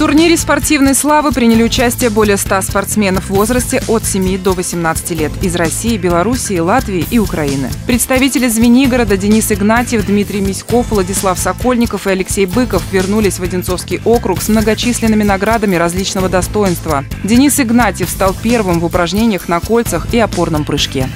турнире спортивной славы приняли участие более 100 спортсменов в возрасте от 7 до 18 лет из России, Белоруссии, Латвии и Украины. Представители Звенигорода Денис Игнатьев, Дмитрий Миськов, Владислав Сокольников и Алексей Быков вернулись в Одинцовский округ с многочисленными наградами различного достоинства. Денис Игнатьев стал первым в упражнениях на кольцах и опорном прыжке.